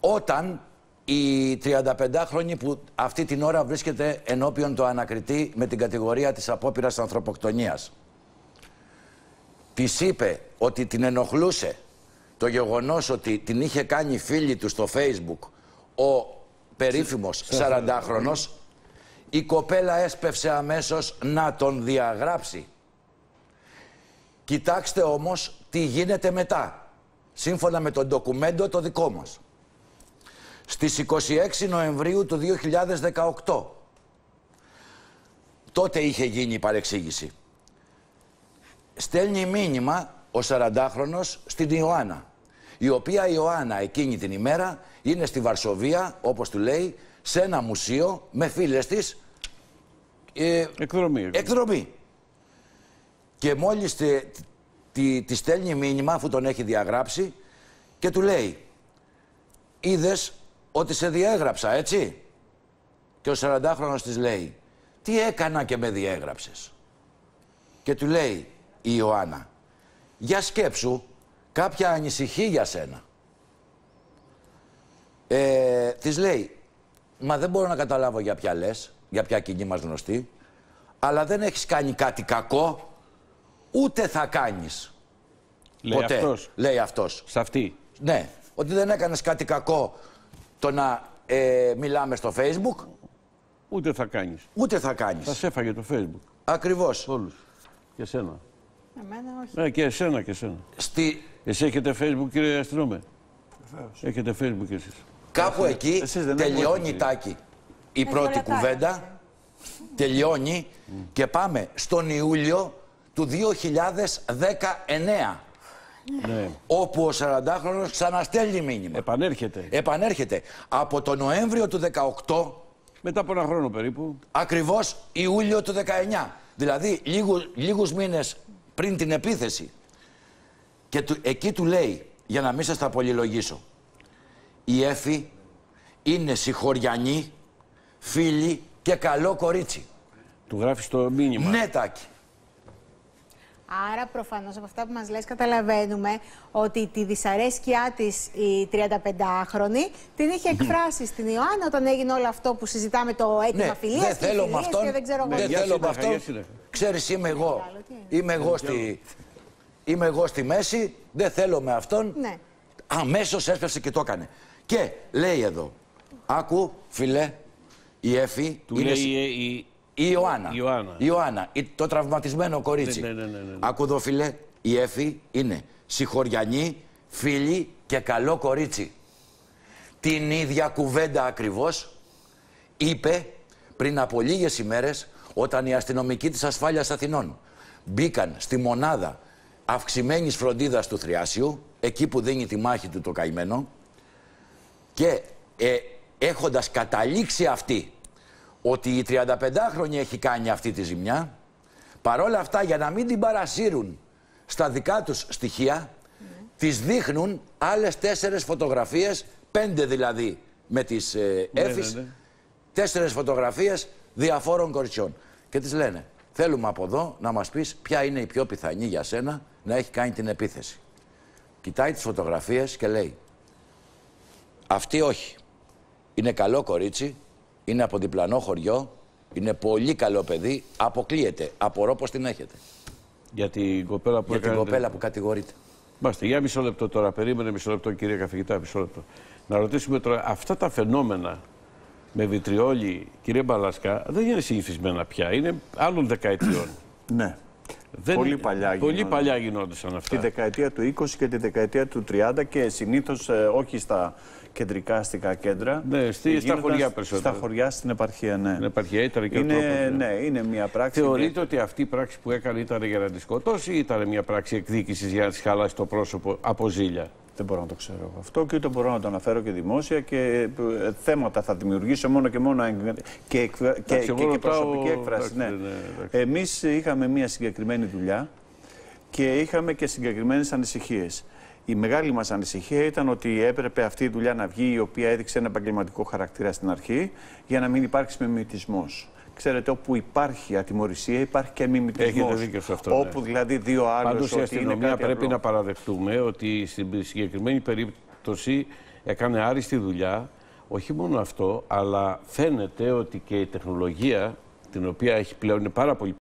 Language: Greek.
όταν η 35χρονη που αυτή την ώρα βρίσκεται ενώπιον του ανακριτή με την κατηγορία της απόπειρας ανθρωποκτονίας της είπε ότι την ενοχλούσε το γεγονός ότι την είχε κάνει φίλη του στο facebook ο περίφημος 40χρονος η κοπέλα έσπευσε αμέσως να τον διαγράψει. Κοιτάξτε όμως τι γίνεται μετά, σύμφωνα με τον ντοκουμέντο το δικό μας. Στις 26 Νοεμβρίου του 2018, τότε είχε γίνει η παρεξήγηση. Στέλνει μήνυμα ο 40χρονος στην Ιωάννα, η οποία η Ιωάννα εκείνη την ημέρα είναι στη Βαρσοβία, όπως του λέει, σε ένα μουσείο με φίλες της ε, εκδρομή, εκδρομή. Και μόλις τη, τη, τη στέλνει μήνυμα αφού τον έχει διαγράψει και του λέει είδες ότι σε διέγραψα έτσι και ο 40χρονος της λέει τι έκανα και με διέγραψες; Και του λέει η Ιωάννα για σκέψου κάποια ανησυχεί για σένα ε, της λέει Μα δεν μπορώ να καταλάβω για ποια λες, για ποια κοινή μας γνωστή. Αλλά δεν έχεις κάνει κάτι κακό, ούτε θα κάνεις. Λέει αυτός. Λέει αυτός. Σε αυτή. Ναι. Ότι δεν έκανες κάτι κακό το να ε, μιλάμε στο Facebook. Ούτε θα κάνεις. Ούτε θα κάνεις. Θα σε έφαγε το Facebook. Ακριβώς. Όλους. Και εσένα. Εμένα όχι. Ναι, και εσένα και εσένα. Στη... Εσύ έχετε Facebook, κύριε Αστυνόμε; Έχετε Facebook εσείς; Κάπου εκεί τελειώνει τάκι. Η πρώτη κουβέντα τελειώνει και πάμε στον Ιούλιο του 2019. Ναι. Όπου ο 40χρονος ξαναστέλνει μήνυμα. Επανέρχεται. Επανέρχεται. Από το Νοέμβριο του 18... Μετά από ένα χρόνο περίπου. Ακριβώς Ιούλιο του 19. Δηλαδή λίγους, λίγους μήνες πριν την επίθεση. Και του, εκεί του λέει, για να μην σας τα πολυλογήσω, η Έφη είναι συγχωριανή, φίλη και καλό κορίτσι. Του γράφει το μήνυμα. Ναι, Τάκη. Άρα, προφανώς από αυτά που μας λες, καταλαβαίνουμε ότι τη δυσαρέσκειά της η 35χρονη την είχε εκφράσει στην Ιωάννα όταν έγινε όλο αυτό που συζητάμε το αίτημα ναι, φιλίας. Δεν θέλω με αυτόν. Δεν, ξέρω δεν θέλω με αυτόν. Ξέρεις, είμαι εγώ. Είμαι εγώ, στη, είμαι εγώ στη μέση. Δεν θέλω με αυτόν. Ναι. Αμέσως έσπευσε και το έκανε. Και λέει εδώ, άκου φιλέ, η Εφη Του είναι... Λέει, η, η... η Ιωάννα. Η Ιωάννα. Η Ιωάννα, το τραυματισμένο κορίτσι. Ναι, ναι, ναι, ναι, ναι. Άκου εδώ φιλέ, η Εφη είναι συγχωριανή, φίλη και καλό κορίτσι. Την ίδια κουβέντα ακριβώς είπε πριν από λίγες ημέρες όταν οι αστυνομικοί της ασφάλειας Αθηνών μπήκαν στη μονάδα αυξημένης φροντίδας του Θριάσιου, εκεί που δίνει τη μάχη του το καημένο, και ε, έχοντας καταλήξει αυτή ότι η 35χρονη έχει κάνει αυτή τη ζημιά, παρόλα αυτά για να μην την παρασύρουν στα δικά τους στοιχεία, mm. τις δείχνουν άλλες τέσσερες φωτογραφίες, πέντε δηλαδή με τις ε, ναι, ναι, ναι. τέσσερες φωτογραφίες διαφόρων κοριτσιών. Και τις λένε, θέλουμε από εδώ να μας πεις ποια είναι η πιο πιθανή για σένα να έχει κάνει την επίθεση. Κοιτάει τις φωτογραφίες και λέει, αυτή όχι. Είναι καλό κορίτσι, είναι από διπλανό χωριό, είναι πολύ καλό παιδί, αποκλείεται. Απορώ πως την έχετε. Για την κοπέλα που, για την κοπέλα που κατηγορείται. Μάστε, για μισό λεπτό τώρα. Περίμενε μισό λεπτό, κύριε καθηγητά, μισό λεπτό. Να ρωτήσουμε τώρα, αυτά τα φαινόμενα με βιτριόλι, κύριε Μπαλασκά, δεν είναι συνηθισμένα πια. Είναι άλλων δεκαετιών. ναι. Δεν... Πολύ παλιά Πολύ παλιά γινόντουσαν αυτά. Τη δεκαετία του 20 και τη δεκαετία του 30 και συνήθως ε, όχι στα κεντρικά αστικά κέντρα. Ναι, στη, στα χωριά περισσότερα. Στα χωριά στην επαρχία, ναι. Στην επαρχία ήταν και είναι, ο τρόπος, ναι. ναι, είναι μια πράξη. Θεωρείτε ότι αυτή η πράξη που έκανε ήταν για να τη σκοτώσει ή ήταν μια πράξη εκδίκησης για να της χαλάσει το πρόσωπο από ζήλια; Δεν μπορώ να το ξέρω αυτό και ούτε μπορώ να το αναφέρω και δημόσια και ε, θέματα θα δημιουργήσω μόνο και μόνο και, και, και, και προσωπική έκφραση. Ναι. ναι, ναι Εμείς είχαμε μια συγκεκριμένη δουλειά και είχαμε και συγκεκριμένες ανησυχίες. Η μεγάλη μας ανησυχία ήταν ότι έπρεπε αυτή η δουλειά να βγει η οποία έδειξε ένα επαγγελματικό χαρακτήρα στην αρχή για να μην υπάρξει μιμητισμός. Ξέρετε, όπου υπάρχει ατιμορρησία, υπάρχει και μιμητισμός. Έχετε δίκιο σε αυτό. Όπου ναι. δηλαδή δύο άλλοι. Πάντως η αστυνομία πρέπει να παραδεχτούμε ότι στην συγκεκριμένη περίπτωση έκανε άριστη δουλειά. Όχι μόνο αυτό, αλλά φαίνεται ότι και η τεχνολογία, την οποία έχει πλέον είναι πάρα πολύ